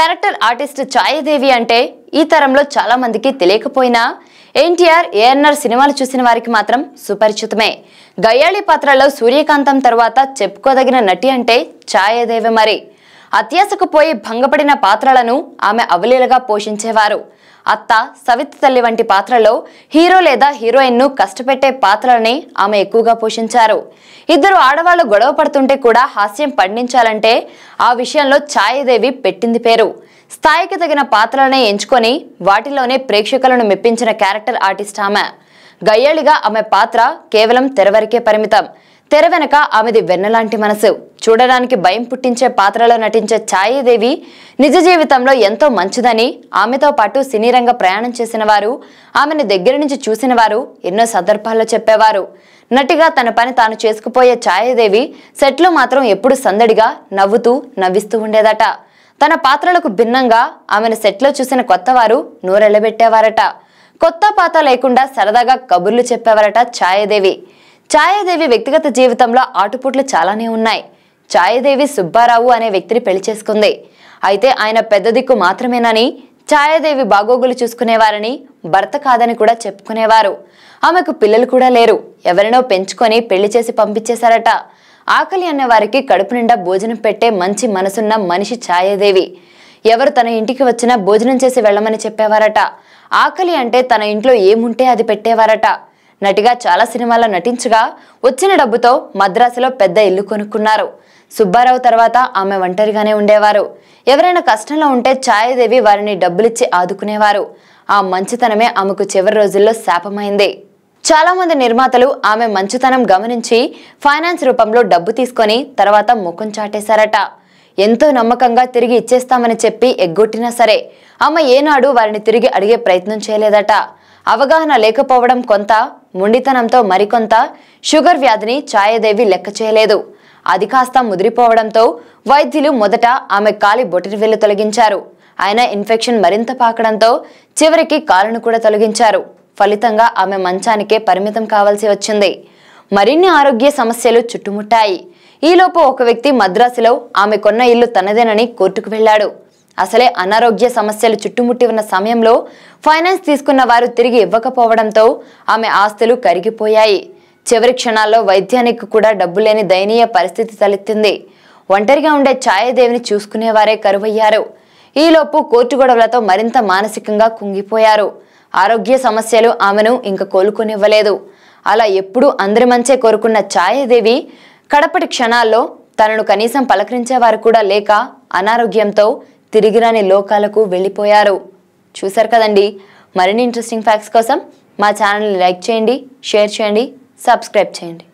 Character artist Chhaya Devi అంటే ఈ తరంలో చాలా మందికి తెలియకపోయినా ఎన్టీఆర్ ఏఎన్ఆర్ సినిమాలు చూసిన వారికి మాత్రం సుపరిచితమే. గయ్యాళి పాత్రలో సూర్యకాంతం తర్వాత చెప్పుకోదగిన నటి అంటే ఛాయాదేవి మరి. అత్యాశకు పోయి భంగపడిన పాత్రలను ఆమె అవలీలగా పోషించేవారు. అత్త సవిత తల్లి వంటి పాత్రలో హీరో లేదా హీరోయిన్ను కష్టపెట్టే పాత్రలని ఆమె ఎక్కువగా పోషించారు. ఇద్దరు ఆడవాళ్ళు గొడవ పడుతుంటే కూడా హాస్యం పండించాలంటే ఆ విషయంలో ఛాయదేవి పెట్టింది పేరు. స్థాయికి తగిన పాత్రలనే ఎంచుకొని వాటిలోనే ప్రేక్షకులను మెప్పించిన క్యారెక్టర్ ఆర్టిస్ట్ ఆమె. గయ్యాళిగా ఆమె పాత్ర కేవలం తెరవరకే పరిమితం. తెర వెనక ఆమెది వెన్నలాంటి మనసు. చూడడానికి భయం పుట్టించే పాత్రలో నటించే ఛాయాదేవి నిజ జీవితంలో ఎంతో మంచిదని ఆమెతో పాటు సినీ రంగ ప్రయాణం చేసిన వారు ఆమెను దగ్గర నుంచి చూసిన వారు ఎన్నో సందర్భాల్లో చెప్పేవారు. నటిగా తన పని తాను చేసుకుపోయే ఛాయాదేవి సెట్లో మాత్రం ఎప్పుడు సందడిగా నవ్వుతూ నవ్విస్తూ ఉండేదట. తన పాత్రలకు భిన్నంగా ఆమెను సెట్లో చూసిన కొత్తవారు నోరెళ్ళబెట్టేవారట కొత్త పాత లేకుండా సరదాగా కబుర్లు చెప్పేవారట ఛాయాదేవి. ఛాయాదేవి వ్యక్తిగత జీవితంలో ఆటుపుట్లు చాలానే ఉన్నాయి. ఛాయాదేవి సుబ్బారావు అనే వ్యక్తిని పెళ్ళి చేసుకుంది. అయితే ఆయన పెద్ద దిక్కు మాత్రమేనని ఛాయాదేవి బాగోగులు చూసుకునేవారని భర్త కాదని కూడా చెప్పుకునేవారు. ఆమెకు పిల్లలు కూడా లేరు. ఎవరినో పెంచుకొని పెళ్ళి చేసి పంపించేశారట. ఆకలి అనే వారికి కడుపు నిండా భోజనం పెట్టే మంచి మనసున్న మనిషి ఛాయాదేవి. ఎవరు తన ఇంటికి వచ్చినా భోజనం చేసి వెళ్ళమని చెప్పేవారట. ఆకలి అంటే తన ఇంట్లో ఏముంటే అది పెట్టేవారట. నటిగా చాలా సినిమాల్లో నటించగా వచ్చిన డబ్బుతో మద్రాసులో పెద్ద ఇల్లు కొనుక్కున్నారు. సుబ్బారావు తర్వాత ఆమె ఒంటరిగానే ఉండేవారు. ఎవరైనా కష్టంలో ఉంటే ఛాయాదేవి వారిని డబ్బులిచ్చి ఆదుకునేవారు. ఆ మంచితనమే ఆమెకు చివరి రోజుల్లో శాపమైంది. చాలామంది నిర్మాతలు ఆమె మంచితనం గమనించి ఫైనాన్స్ రూపంలో డబ్బు తీసుకొని తర్వాత ముఖం చాటేశారట. ఎంతో నమ్మకంగా తిరిగి ఇచ్చేస్తామని చెప్పి ఎగ్గొట్టినా సరే ఆమె ఏనాడు వారిని తిరిగి అడిగే ప్రయత్నం చేయలేదట. అవగాహన లేకపోవడం కొంత మొండితనంతో మరికొంత షుగర్ వ్యాధిని ఛాయాదేవి లెక్క చేయలేదు. అది కాస్త ముదిరిపోవడంతో వైద్యులు మొదట ఆమె కాలి బొటిరివేలు తొలగించారు. అయినా ఇన్ఫెక్షన్ మరింత పాకడంతో చివరికి కాలును కూడా తొలగించారు. ఫలితంగా ఆమె మంచానికే పరిమితం కావాల్సి వచ్చింది. మరిన్ని ఆరోగ్య సమస్యలు చుట్టుముట్టాయి. ఈలోపు ఒక వ్యక్తి మద్రాసులో ఆమె కొన్న ఇల్లు తనదేనని కోర్టుకు వెళ్ళాడు. అసలే అనారోగ్య సమస్యలు చుట్టుముట్టి ఉన్న సమయంలో ఫైనాన్స్ తీసుకున్న వారు తిరిగి ఇవ్వకపోవడంతో ఆమె ఆస్తులు కరిగిపోయాయి. చివరి క్షణాల్లో వైద్యానికి కూడా డబ్బు లేని దయనీయ పరిస్థితి తలెత్తింది. ఒంటరిగా ఉండే ఛాయాదేవిని చూసుకునేవారే కరువయ్యారు. ఈలోపు కోర్టు గొడవలతో మరింత మానసికంగా కుంగిపోయారు. ఆరోగ్య సమస్యలు ఆమెను ఇంక కోలుకొనివ్వలేదు. అలా ఎప్పుడూ అందరి మంచే కోరుకున్న ఛాయాదేవి కడపటి క్షణాల్లో తనను కనీసం పలకరించేవారు కూడా లేక అనారోగ్యంతో తిరిగిరాని లోకాలకు వెళ్ళిపోయారు. చూశారు కదండి? మరిన్ని ఇంట్రెస్టింగ్ ఫ్యాక్ట్స్ కోసం మా ఛానల్ని లైక్ చేయండి షేర్ చేయండి సబ్స్క్రైబ్ చేయండి.